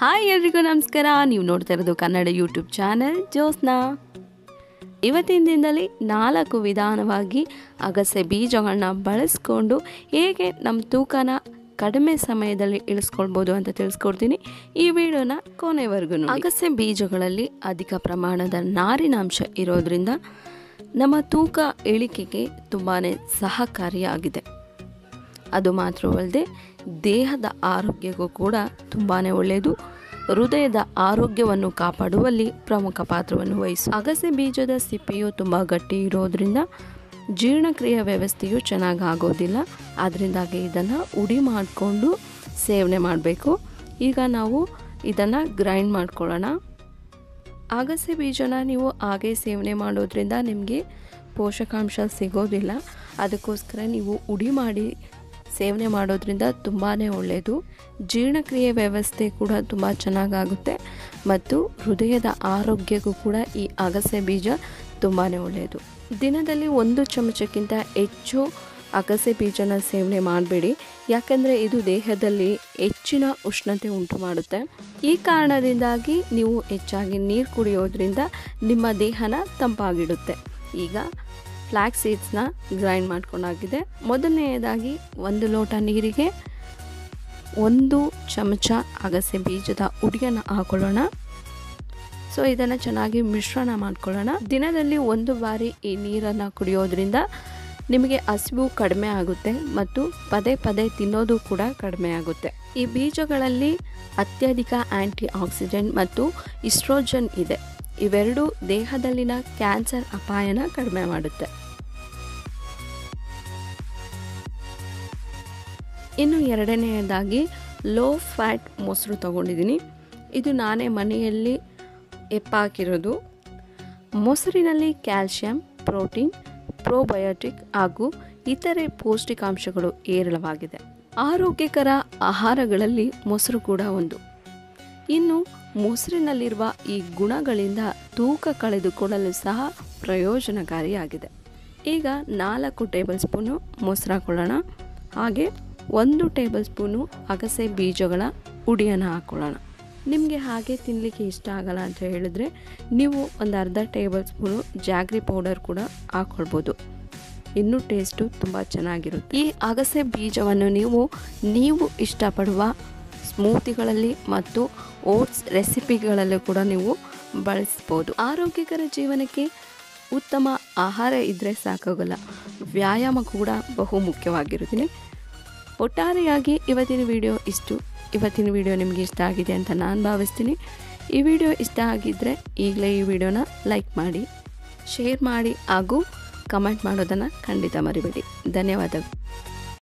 Hi ಎಲ್ರಿಗೂ ನಮಸ್ಕಾರ. ನೀವು ನೋಡ್ತಾ ಇರೋದು ಕನ್ನಡ ಯೂಟ್ಯೂಬ್ ಚಾನೆಲ್ ಜೋಸ್ನಾ ಇವತ್ತಿನ ದಿನದಲ್ಲಿ ನಾಲ್ಕು ವಿಧಾನವಾಗಿ ಅಗಸೆ ಬೀಜಗಳನ್ನ ಬಳಸ್ಕೊಂಡು ಹೇಗೆ ನಮ್ಮ ತೂಕನ ಕಡಿಮೆ ಸಮಯದಲ್ಲಿ ಇಳಿಸ್ಕೊಳ್ಬೋದು ಅಂತ ತಿಳಿಸ್ಕೊಡ್ತೀನಿ ಈ ವಿಡಿಯೋನ ಕೊನೆವರೆಗೂ ಅಗಸೆ ಬೀಜಗಳಲ್ಲಿ ಅಧಿಕ ಪ್ರಮಾಣದ ನಾರಿನಾಂಶ ಇರೋದ್ರಿಂದ ನಮ್ಮ ತೂಕ ಇಳಿಕೆಗೆ ತುಂಬಾ ಸಹಕಾರಿಯಾಗಿದೆ. ಅದು ಮಾತ್ರವಲ್ಲದೆ ದೇಹದ ಆರೋಗ್ಯಕ್ಕೂ ಕೂಡ ತುಂಬಾ ಒಳ್ಳೆಯದು. ಹೃದಯದ ಆರೋಗ್ಯವನ್ನು ಕಾಪಾಡುವಲ್ಲಿ ಪ್ರಮುಖ ಪಾತ್ರವನ್ನು ವಹಿಸಿ. ಅಗಸೆ ಬೀಜದ ಸಿಪ್ಪೆಯು ತುಂಬ ಗಟ್ಟಿ ಇರೋದ್ರಿಂದ ಜೀರ್ಣಕ್ರಿಯೆ ವ್ಯವಸ್ಥೆಯು ಚೆನ್ನಾಗಿ ಆಗೋದಿಲ್ಲ. ಅದರಿಂದಾಗಿ ಇದನ್ನು ಉಡಿ ಮಾಡಿಕೊಂಡು ಸೇವನೆ ಮಾಡಬೇಕು. ಈಗ ನಾವು ಇದನ್ನು ಗ್ರೈಂಡ್ ಮಾಡ್ಕೊಳ್ಳೋಣ. ಅಗಸೆ ಬೀಜನ ನೀವು ಹಾಗೆ ಸೇವನೆ ಮಾಡೋದ್ರಿಂದ ನಿಮಗೆ ಪೋಷಕಾಂಶ ಸಿಗೋದಿಲ್ಲ. ಅದಕ್ಕೋಸ್ಕರ ನೀವು ಉಡಿ ಮಾಡಿ ಸೇವನೆ ಮಾಡೋದ್ರಿಂದ ತುಂಬಾ ಒಳ್ಳೆಯದು ಜೀರ್ಣಕ್ರಿಯೆ ವ್ಯವಸ್ಥೆ ಕೂಡ ತುಂಬ ಚೆನ್ನಾಗಾಗುತ್ತೆ ಮತ್ತು ಹೃದಯದ ಆರೋಗ್ಯಕ್ಕೂ ಕೂಡ ಈ ಅಗಸೆ ಬೀಜ ತುಂಬಾ ಒಳ್ಳೆಯದು ದಿನದಲ್ಲಿ ಒಂದು ಚಮಚಕ್ಕಿಂತ ಹೆಚ್ಚು ಅಗಸೆ ಬೀಜನ ಸೇವನೆ ಮಾಡಬೇಡಿ. ಯಾಕಂದರೆ ಇದು ದೇಹದಲ್ಲಿ ಹೆಚ್ಚಿನ ಉಷ್ಣತೆ ಉಂಟು ಮಾಡುತ್ತೆ. ಈ ಕಾರಣದಿಂದಾಗಿ ನೀವು ಹೆಚ್ಚಾಗಿ ನೀರು ಕುಡಿಯೋದ್ರಿಂದ ನಿಮ್ಮ ದೇಹನ ತಂಪಾಗಿಡುತ್ತೆ. ಈಗ ಫ್ಲ್ಯಾಕ್ ಸೀಡ್ಸ್ನ ಗ್ರೈಂಡ್ ಮಾಡ್ಕೊಂಡಾಗಿದೆ. ಮೊದಲನೆಯದಾಗಿ ಒಂದು ಲೋಟ ನೀರಿಗೆ ಒಂದು ಚಮಚ ಅಗಸೆ ಬೀಜದ ಉಡಿಯನ್ನು ಹಾಕೊಳ್ಳೋಣ. ಸೊ, ಇದನ್ನು ಚೆನ್ನಾಗಿ ಮಿಶ್ರಣ ಮಾಡ್ಕೊಳ್ಳೋಣ. ದಿನದಲ್ಲಿ ಒಂದು ಬಾರಿ ಈ ನೀರನ್ನು ಕುಡಿಯೋದ್ರಿಂದ ನಿಮಗೆ ಹಸಿವು ಕಡಿಮೆ ಆಗುತ್ತೆ ಮತ್ತು ಪದೇ ಪದೇ ತಿನ್ನೋದು ಕೂಡ ಕಡಿಮೆ ಆಗುತ್ತೆ. ಈ ಬೀಜಗಳಲ್ಲಿ ಅತ್ಯಧಿಕ ಆ್ಯಂಟಿ ಆಕ್ಸಿಡೆಂಟ್ ಮತ್ತು ಇಸ್ಟ್ರೋಜನ್ ಇದೆ. ಇವೆರಡೂ ದೇಹದಲ್ಲಿನ ಕ್ಯಾನ್ಸರ್ ಅಪಾಯನ ಕಡಿಮೆ ಮಾಡುತ್ತೆ. ಇನ್ನು ಎರಡನೆಯದಾಗಿ ಲೋ ಫ್ಯಾಟ್ ಮೊಸರು ತಗೊಂಡಿದ್ದೀನಿ. ಇದು ನಾನೇ ಮನೆಯಲ್ಲಿ ಎಪ್ಪಾಕಿರೋದು. ಮೊಸರಿನಲ್ಲಿ ಕ್ಯಾಲ್ಶಿಯಂ, ಪ್ರೋಟೀನ್, ಪ್ರೋಬಯೋಟಿಕ್ ಹಾಗೂ ಇತರೆ ಪೌಷ್ಟಿಕಾಂಶಗಳು ಏರಳವಾಗಿದೆ ಆರೋಗ್ಯಕರ ಆಹಾರಗಳಲ್ಲಿ ಮೊಸರು ಕೂಡ ಒಂದು. ಇನ್ನು ಮೊಸರಿನಲ್ಲಿರುವ ಈ ಗುಣಗಳಿಂದ ತೂಕ ಕಳೆದುಕೊಳ್ಳಲು ಸಹ ಪ್ರಯೋಜನಕಾರಿಯಾಗಿದೆ. ಈಗ ನಾಲ್ಕು ಟೇಬಲ್ ಸ್ಪೂನು ಮೊಸರು ಹಾಕೊಳ್ಳೋಣ. ಹಾಗೆ ಒಂದು ಟೇಬಲ್ ಸ್ಪೂನು ಅಗಸೆ ಬೀಜಗಳ ಉಡಿಯನ್ನು ಹಾಕ್ಕೊಳ್ಳೋಣ ನಿಮಗೆ ಹಾಗೆ ತಿನ್ನಲಿಕ್ಕೆ ಇಷ್ಟ ಆಗಲ್ಲ ಅಂತ ಹೇಳಿದ್ರೆ ನೀವು ಒಂದು ಅರ್ಧ ಟೇಬಲ್ ಸ್ಪೂನು ಜಾಗ್ರಿ ಪೌಡರ್ ಕೂಡ ಹಾಕ್ಕೊಳ್ಬೋದು ಇನ್ನೂ ಟೇಸ್ಟು ತುಂಬ ಚೆನ್ನಾಗಿರುತ್ತೆ. ಈ ಅಗಸೆ ಬೀಜವನ್ನು ನೀವು ನೀವು ಇಷ್ಟಪಡುವ ಸ್ಮೂತಿಗಳಲ್ಲಿ ಮತ್ತು ಓಟ್ಸ್ ರೆಸಿಪಿಗಳಲ್ಲೂ ಕೂಡ ನೀವು ಬಳಸ್ಬೋದು. ಆರೋಗ್ಯಕರ ಜೀವನಕ್ಕೆ ಉತ್ತಮ ಆಹಾರ ಇದ್ದರೆ ಸಾಕಾಗಲ್ಲ. ವ್ಯಾಯಾಮ ಕೂಡ ಬಹು ಮುಖ್ಯವಾಗಿರುತ್ತದೆ ಒಟ್ಟಾರೆಯಾಗಿ ಇವತ್ತಿನ ವಿಡಿಯೋ ಇಷ್ಟು. ಇವತ್ತಿನ ವಿಡಿಯೋ ನಿಮಗೆ ಇಷ್ಟ ಆಗಿದೆ ಅಂತ ನಾನು ಭಾವಿಸ್ತೀನಿ. ಈ ವಿಡಿಯೋ ಇಷ್ಟ ಆಗಿದ್ದರೆ ಈಗಲೇ ಈ ವಿಡಿಯೋನ ಲೈಕ್ ಮಾಡಿ, ಶೇರ್ ಮಾಡಿ ಹಾಗೂ ಕಮೆಂಟ್ ಮಾಡೋದನ್ನು ಖಂಡಿತ ಮರಿಬೇಡಿ. ಧನ್ಯವಾದಗಳು.